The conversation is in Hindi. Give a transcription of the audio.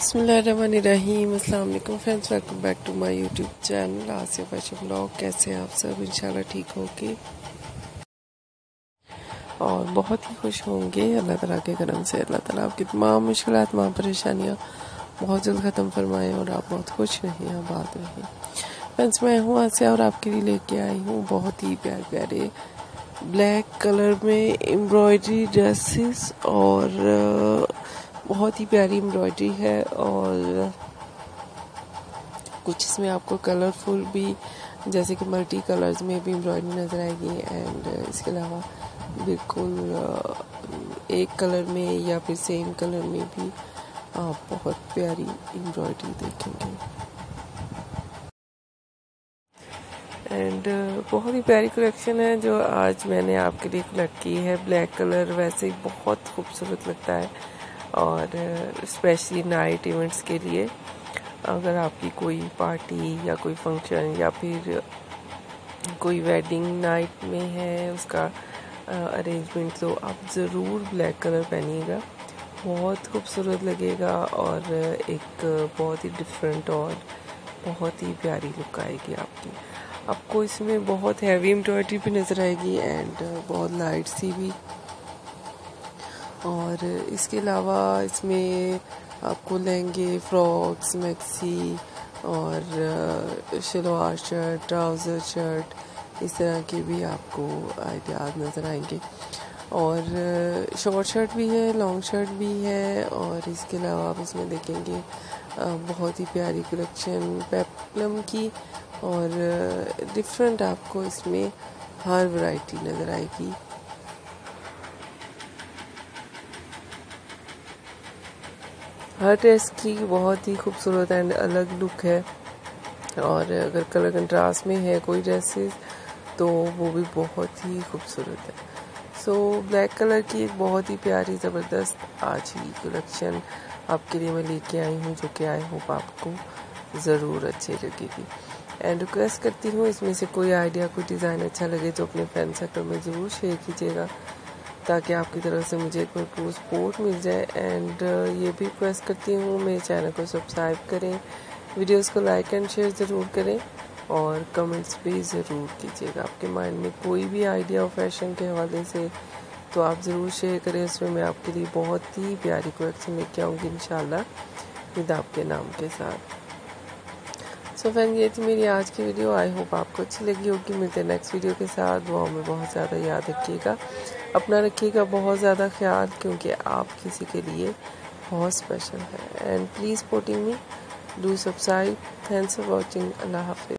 बसमीम अल्लाम friends, welcome back to my YouTube channel. Asiya fashion blog. कैसे हैं आप सब? इंशाल्लाह ठीक होंगे। और बहुत ही खुश होंगे। अल्लाह ताला के करम से। अल्लाह ताला आपकी तमाम मुश्किल तमाम परेशानियाँ बहुत जल्द ख़त्म फरमाएँ और आप बहुत खुश रहें, आबाद रहें। फ्रेंड्स, मैं हूँ आसिया और आपके लिए लेके आई हूँ बहुत ही प्यार, प्यारे ब्लैक कलर में एम्ब्रॉयडरी ड्रेसेस और बहुत ही प्यारी एम्ब्रॉयडरी है और कुछ इसमें आपको कलरफुल भी, जैसे कि मल्टी कलर्स में भी एम्ब्रॉयडरी नज़र आएगी एंड इसके अलावा बिल्कुल एक कलर में या फिर सेम कलर में भी आप बहुत प्यारी एम्ब्रॉयडरी देखेंगे। एंड बहुत ही प्यारी कलेक्शन है जो आज मैंने आपके लिए कलेक्ट की है। ब्लैक कलर वैसे ही बहुत खूबसूरत लगता है। और स्पेशली नाइट इवेंट्स के लिए, अगर आपकी कोई पार्टी या कोई फ़ंक्शन या फिर कोई वेडिंग नाइट में है, उसका अरेंजमेंट तो आप ज़रूर ब्लैक कलर पहनिएगा। बहुत खूबसूरत लगेगा और एक बहुत ही डिफरेंट और बहुत ही प्यारी लुक आएगी आपकी। आपको इसमें बहुत हैवी एम्ब्रॉयडरी भी नज़र आएगी एंड बहुत लाइट सी भी और इसके अलावा इसमें आपको लहंगे, फ्रॉक्स, मैक्सी और शलवार शर्ट, ट्राउज़र शर्ट, इस तरह के भी आपको आइडियाज़ नज़र आएँगे। और शॉर्ट शर्ट भी है, लॉन्ग शर्ट भी है और इसके अलावा आप इसमें देखेंगे बहुत ही प्यारी कलेक्शन पेप्लम की और डिफरेंट आपको इसमें हर वैरायटी नज़र आएगी। हर ड्रेस की बहुत ही खूबसूरत एंड अलग लुक है। और अगर कलर कंट्रास्ट में है कोई ड्रेसेस तो वो भी बहुत ही खूबसूरत है। सो so, ब्लैक कलर की एक बहुत ही प्यारी ज़बरदस्त आज ही कलेक्शन आपके लिए मैं लेके आई हूँ जो कि आई होप आपको ज़रूर अच्छी लगेगी। एंड रिक्वेस्ट करती हूँ इसमें से कोई आइडिया कोई डिज़ाइन अच्छा लगे तो अपने फ्रेंड सर्कल में ज़रूर शेयर कीजिएगा। ताकि आपकी तरफ़ से मुझे एक भरपूर सपोर्ट मिल जाए। एंड uh, ये भी रिक्वेस्ट करती हूँ मेरे चैनल को सब्सक्राइब करें वीडियोस को लाइक एंड शेयर ज़रूर करें और कमेंट्स भी ज़रूर कीजिएगा। आपके माइंड में कोई भी आइडिया और फ़ैशन के हवाले से तो आप ज़रूर शेयर करें। उसमें मैं आपके लिए बहुत ही प्यारी कलेक्शन लेके आऊँगी इन विद आपके नाम के साथ। सो फ्रेंड ये थी मेरी आज की वीडियो आई होप आपको अच्छी लगी होगी. मिलते हैं नेक्स्ट वीडियो के साथ. वो में बहुत ज़्यादा याद रखिएगा. अपना रखिएगा बहुत ज़्यादा ख्याल, क्योंकि आप किसी के लिए बहुत स्पेशल है. And please supporting me do subscribe thanks for watching अल्लाह हाफिज़.